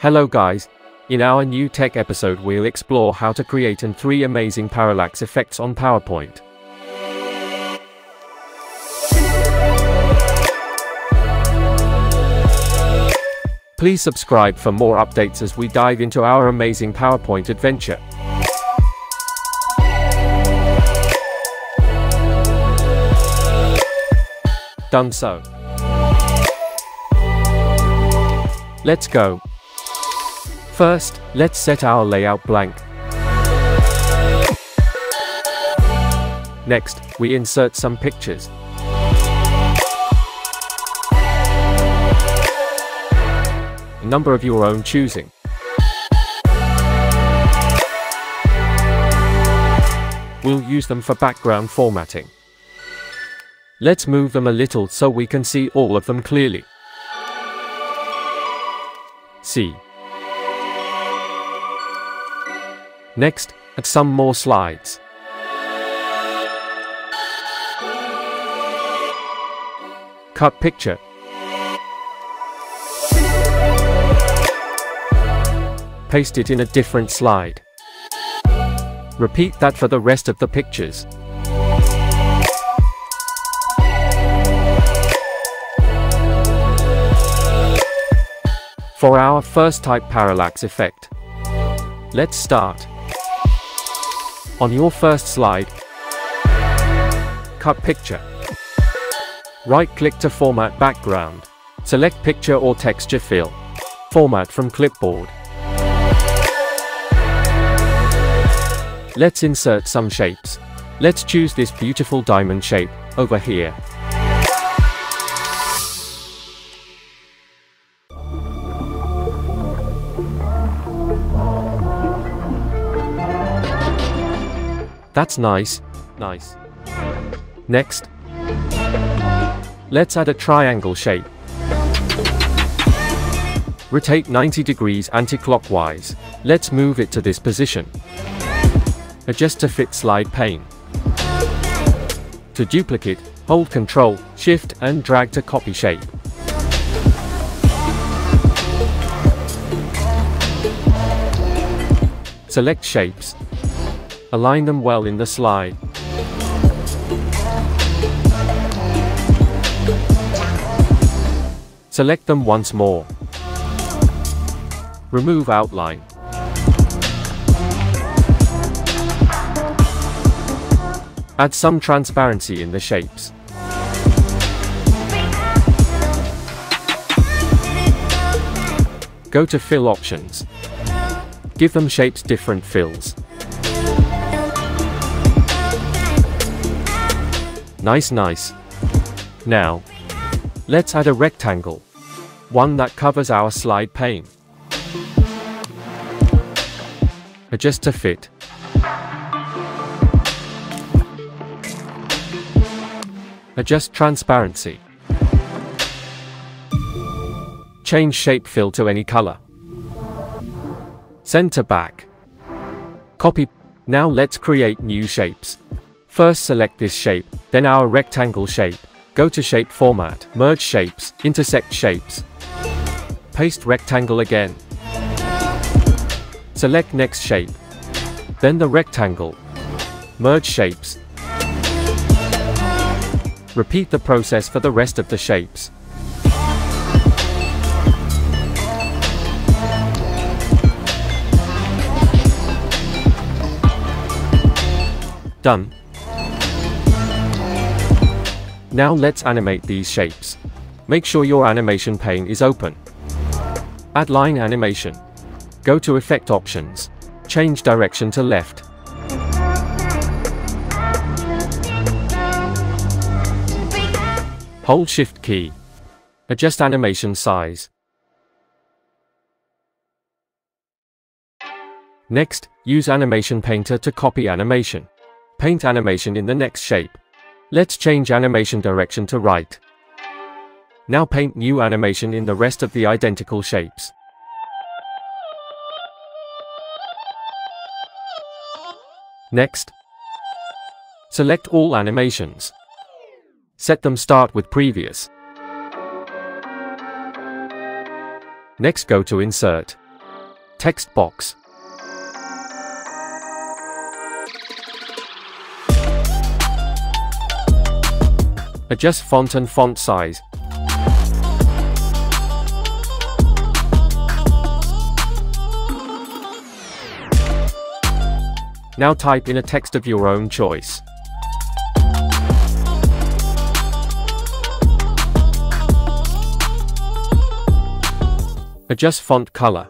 Hello guys. In our new tech episode we'll explore how to create and three amazing parallax effects on PowerPoint. Please subscribe for more updates as we dive into our amazing PowerPoint adventure. Done so. Let's go. First, let's set our layout blank. Next, we insert some pictures. A number of your own choosing. We'll use them for background formatting. Let's move them a little so we can see all of them clearly. See. Next, add some more slides. Cut picture. Paste it in a different slide. Repeat that for the rest of the pictures. For our first type parallax effect, let's start. On your first slide, cut picture. Right-click to format background. Select picture or texture fill. Format from clipboard. Let's insert some shapes. Let's choose this beautiful diamond shape, over here. That's nice. Nice. Next. Let's add a triangle shape. Rotate 90 degrees anti-clockwise. Let's move it to this position. Adjust to fit slide pane. To duplicate, hold Ctrl, Shift and drag to copy shape. Select shapes. Align them well in the slide. Select them once more. Remove outline. Add some transparency in the shapes. Go to Fill options. Give them shapes different fills. Nice nice. Now, let's add a rectangle. One that covers our slide pane. Adjust to fit. Adjust transparency. Change shape fill to any color. Center back. Copy. Now let's create new shapes. First select this shape, then our rectangle shape. Go to Shape Format, Merge Shapes, Intersect Shapes. Paste rectangle again. Select next shape. Then the rectangle. Merge shapes. Repeat the process for the rest of the shapes. Done. Now let's animate these shapes. Make sure your animation pane is open. Add line animation. Go to Effect Options. Change direction to left. Hold Shift key. Adjust animation size. Next, use Animation Painter to copy animation. Paint animation in the next shape. Let's change animation direction to right. Now paint new animation in the rest of the identical shapes. Next, select all animations. Set them start with previous. Next go to Insert. Text box. Adjust font and font size. Now type in a text of your own choice. Adjust font color.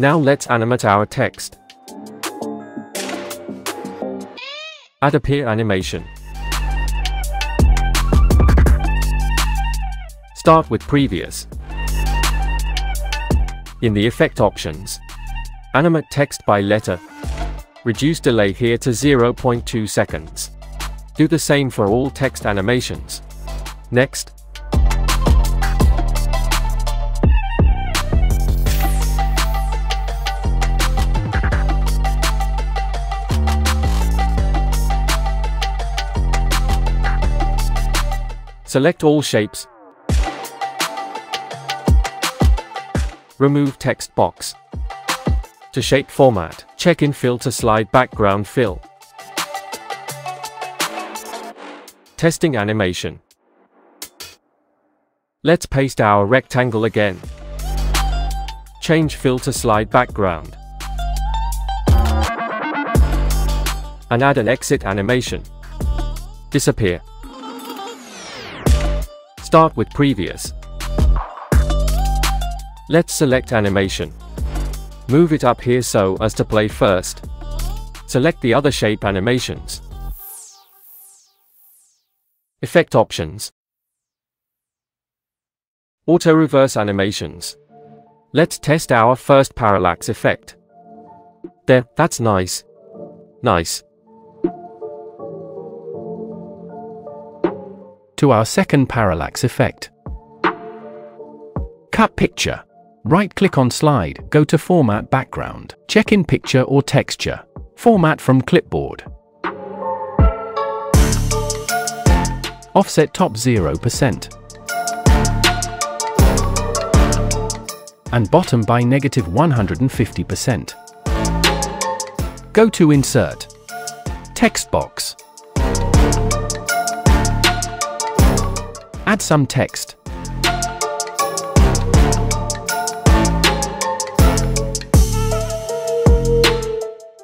Now let's animate our text. Add appear animation. Start with previous. In the effect options, animate text by letter. Reduce delay here to 0.2 seconds. Do the same for all text animations. Next, Select all shapes. Remove text box. To shape format, check in fill to slide background fill. Testing animation. Let's paste our rectangle again. Change fill to slide background. And add an exit animation. Disappear. Start with previous. Let's select animation. Move it up here so as to play first. Select the other shape animations. Effect options. Auto reverse animations. Let's test our first parallax effect. There, that's nice. Nice. To our second parallax effect. Cut picture. Right-click on slide, go to Format Background, check in Picture or Texture. Format from Clipboard. Offset top 0%. And bottom by negative 150%. Go to Insert. Text box. Add some text.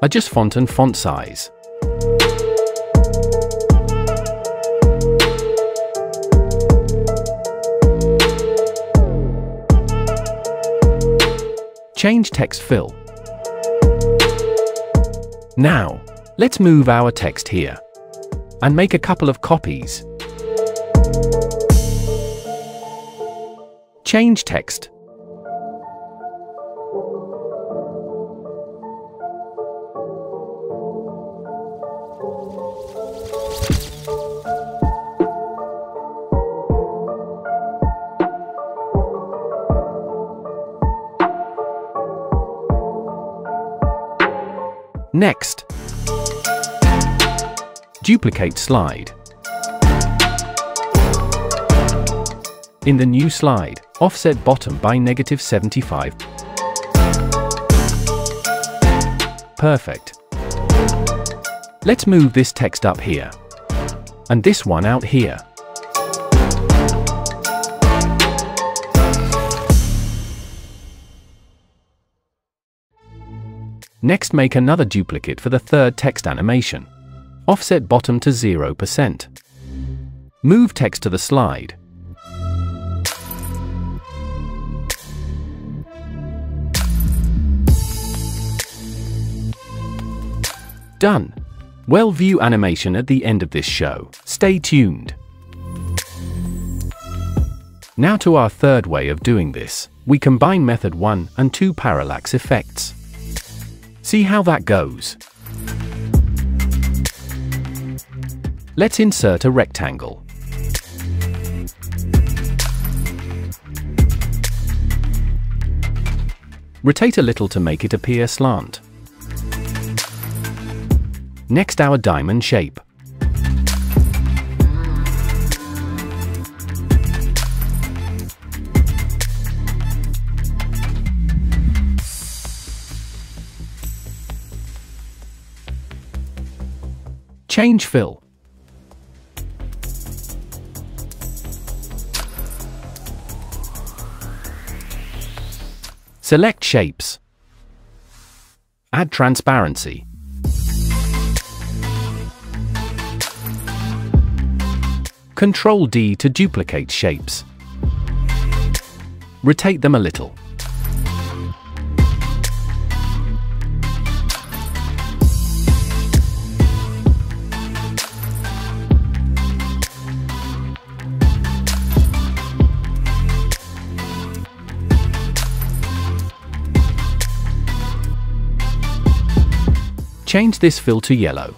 Adjust font and font size. Change text fill. Now, let's move our text here and make a couple of copies. Change text. Next, duplicate slide. In the new slide, offset bottom by negative 75. Perfect. Let's move this text up here. And this one out here. Next make another duplicate for the third text animation. Offset bottom to 0%. Move text to the slide Done. Well view animation at the end of this show. Stay tuned. Now to our third way of doing this. We combine method 1 and 2 parallax effects. See how that goes. Let's insert a rectangle. Rotate a little to make it appear slant. Next our diamond shape. Change fill. Select shapes. Add transparency. Control D to duplicate shapes. Rotate them a little. Change this fill to yellow,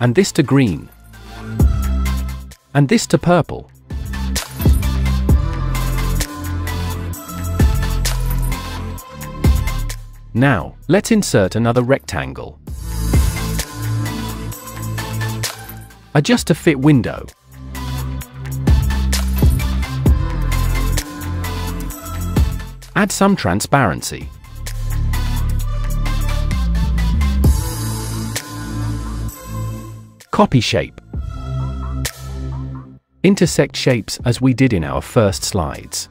and this to green, and this to purple. Now, let's insert another rectangle. Adjust to fit window. Add some transparency. Copy shape. Intersect shapes as we did in our first slides.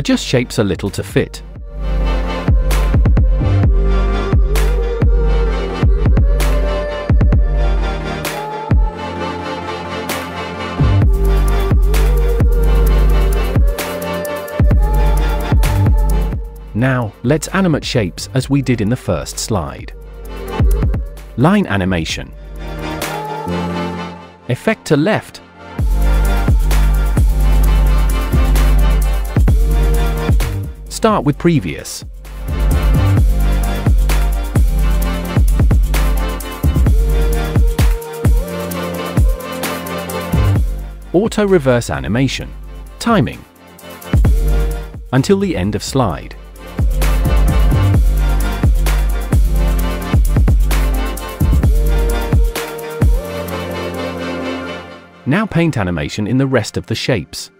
Adjust shapes a little to fit. Now, let's animate shapes as we did in the first slide. Line animation. Effect to left. Start with previous. Auto reverse animation. Timing. Until the end of slide. Now paint animation in the rest of the shapes.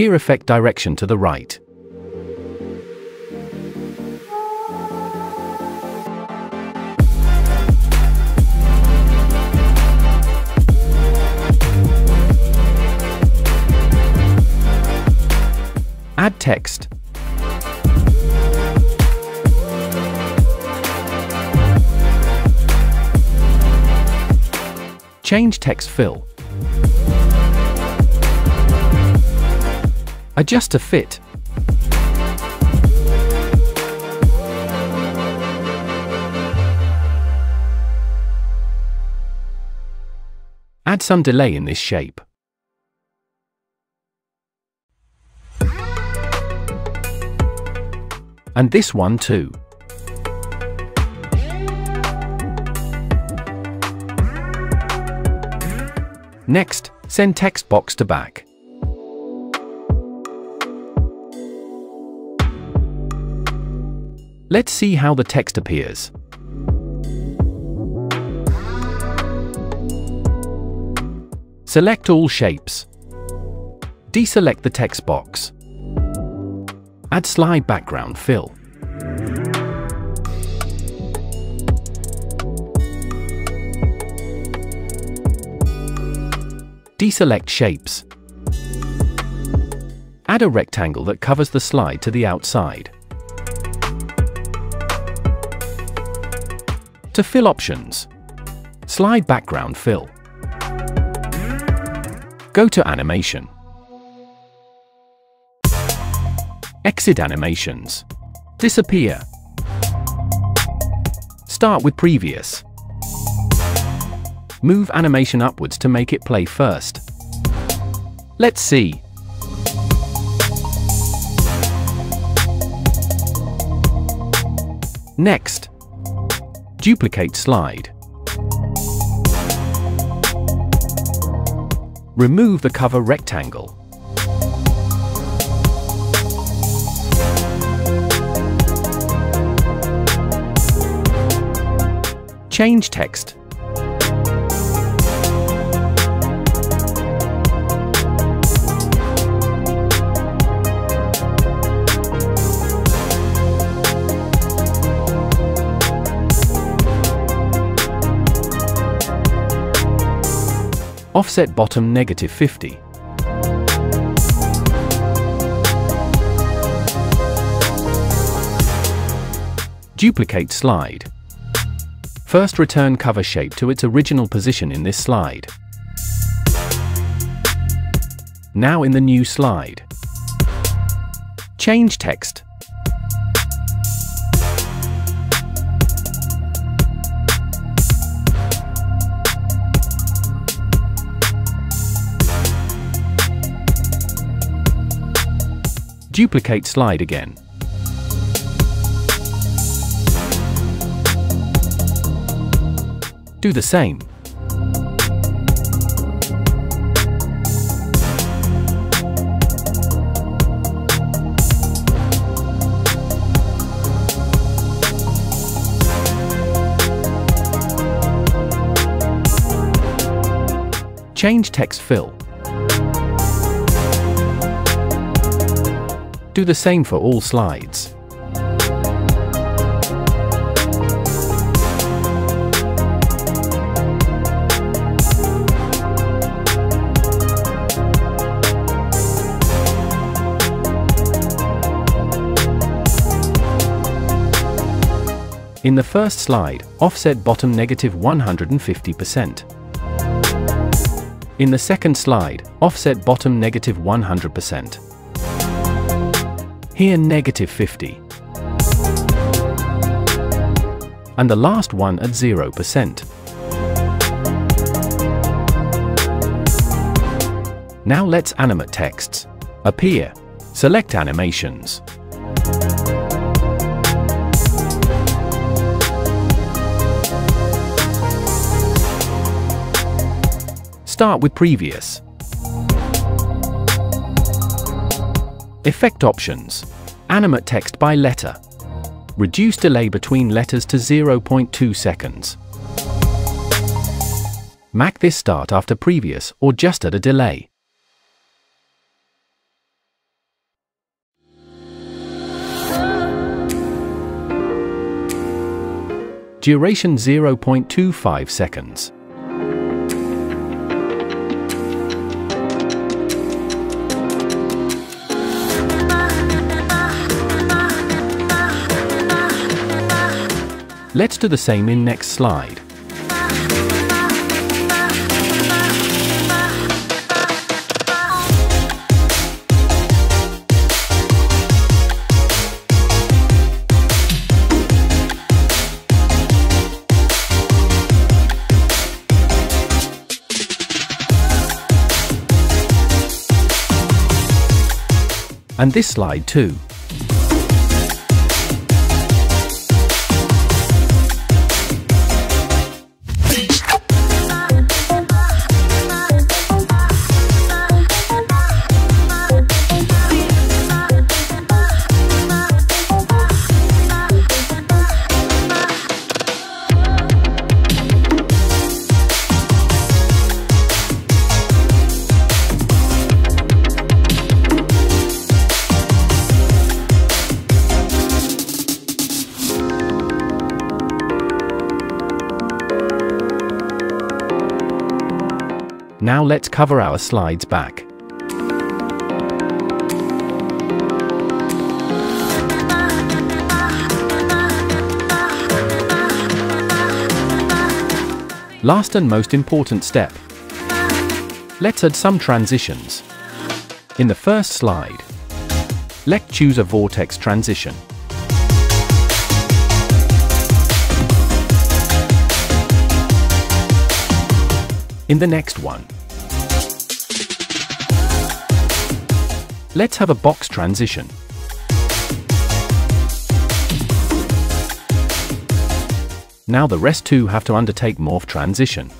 Here effect direction to the right. Add text. Change text fill. Adjust to fit. Add some delay in this shape. And this one too. Next, send text box to back. Let's see how the text appears. Select all shapes. Deselect the text box. Add slide background fill. Deselect shapes. Add a rectangle that covers the slide to the outside. To fill options, slide background fill. Go to animation. Exit animations. Disappear. Start with previous. Move animation upwards to make it play first. Let's see. Next. Duplicate slide. Remove the cover rectangle. Change text. Offset bottom negative 50. Duplicate slide. First return cover shape to its original position in this slide. Now in the new slide. Change text. Duplicate slide again. Do the same. Change text fill. Do the same for all slides. In the first slide, offset bottom negative 150%. In the second slide, offset bottom negative 100%. Here negative 50. And the last one at 0%. Now let's animate texts. Appear. Select animations. Start with previous. Effect options. Animate text by letter. Reduce delay between letters to 0.2 seconds. Mac this start after previous or just at a delay. Duration 0.25 seconds. Let's do the same in next slide. And this slide too. Now let's cover our slides back. Last and most important step. Let's add some transitions. In the first slide, let's choose a vortex transition. In the next one, Let's have a box transition. Now the rest too have to undertake morph transition.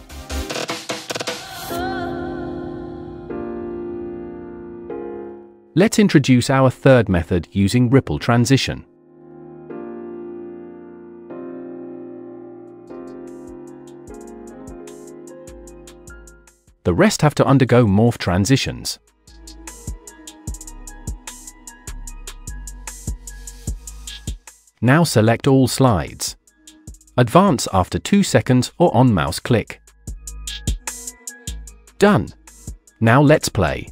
Let's introduce our third method using ripple transition. The rest have to undergo morph transitions. Now select all slides. Advance after 2 seconds or on mouse click. Done. Now let's play.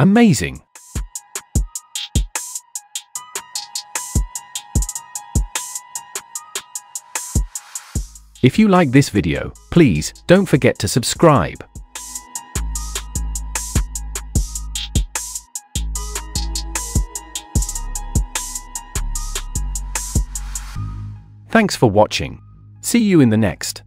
Amazing! If you like this video, please don't forget to subscribe. Thanks for watching. See you in the next.